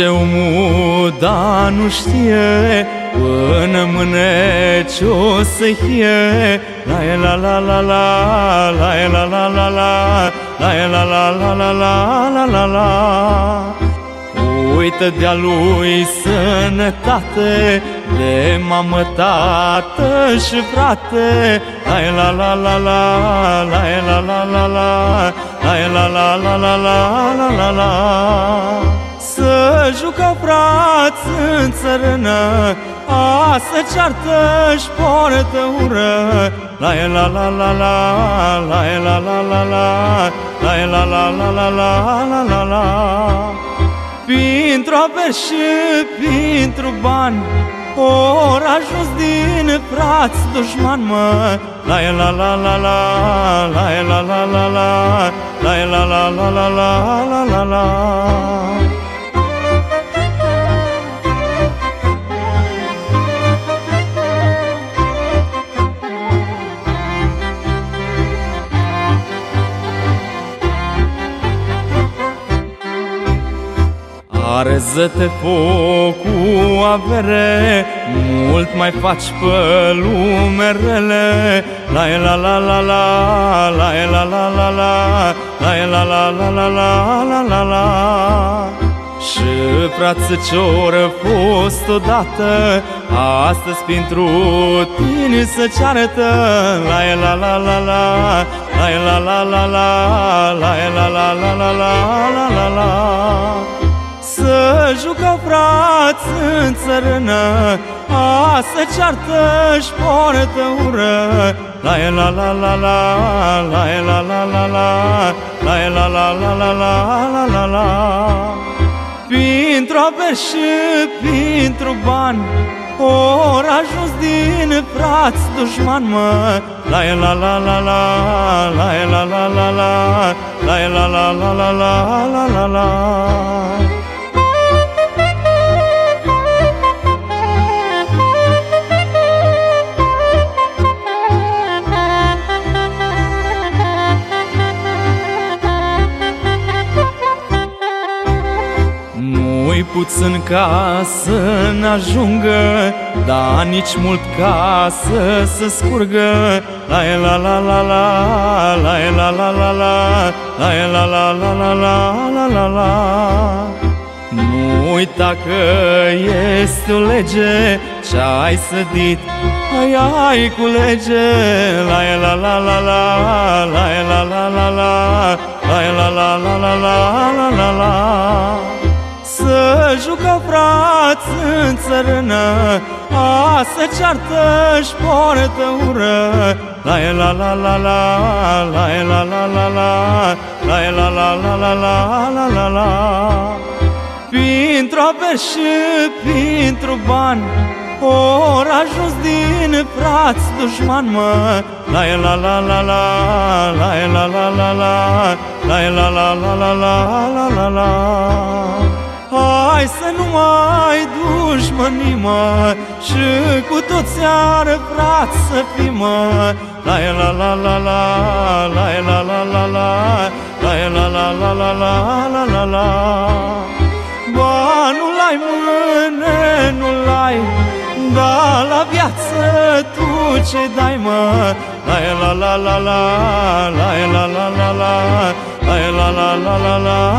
Strânge omul, dar nu știe Până mâine ce-o să fie La la la la la La la la la la La la la la la la La la la Uită de-a lui sănătate De mamă, tată și frate La la la la la La la la la la La la la la la la La la la Să jucă frați în țărână A să ceartă-și poartă ură La la la la la La la la la la La la la la la la La la la Pintr-o aver și pintr bani Ori ajuns din frați dușman, mă La la la la la La la la la la La la la la la la La la la Arză-te foc cu avere Mult mai faci pe lume rele La la la la la La la la la la La la la la la la La la la Și frață ce-oră fost odată Astăzi pentru tine să ceartă La la la la la La la la la la La la la la la la La la la să jucă frați în țărână A să ceartă-și poartă ură La la la la la La la la la la La la la la la la La la la Pintr-o aver și pintr-o bani Ori ajuns din frați dușman, mă La la la la la La la la la la La la la la la la La la la Nu-i puțin ca să n-ajungă Dar nici mult ca să se scurgă La la la la la La la la la la La la la la la la La la la Nu uita că este o lege Ce-ai sădit ai ai culege La la la la la La la la la la La la la la la la La la la să jucă frați în țărână A să ceartă-și poartă ură La la la la la La la la la la La la la la la la La la la Pintr-o aver și pintr-o bani Ori ajuns din frați dușman, mă La la la la la La la la la la La la la la la la La la la Hai să nu mai dușmăni, mă Și cu toți iară frați să fim, mă La la la la la La la la la la La la la la la la La la la Ba, nu-l ai mâne, nu-l ai Da, la viață tu ce dai, mă La la la la la La la la la la La la la la la la